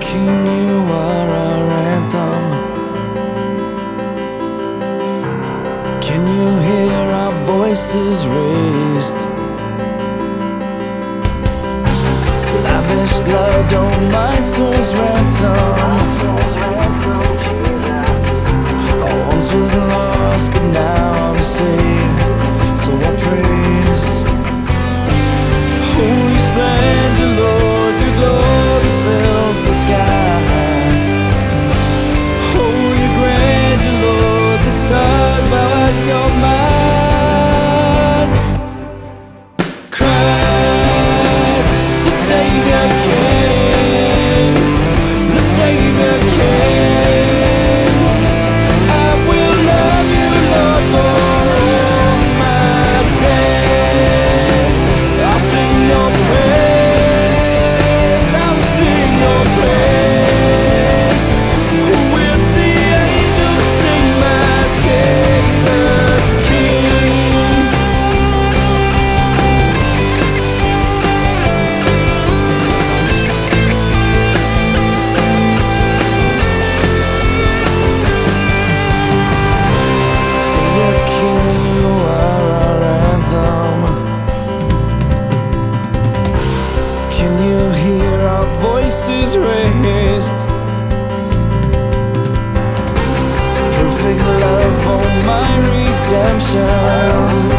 King, you are our anthem Can you hear our voices raised? Lavish blood on my soul's ransom perfect love for my redemption.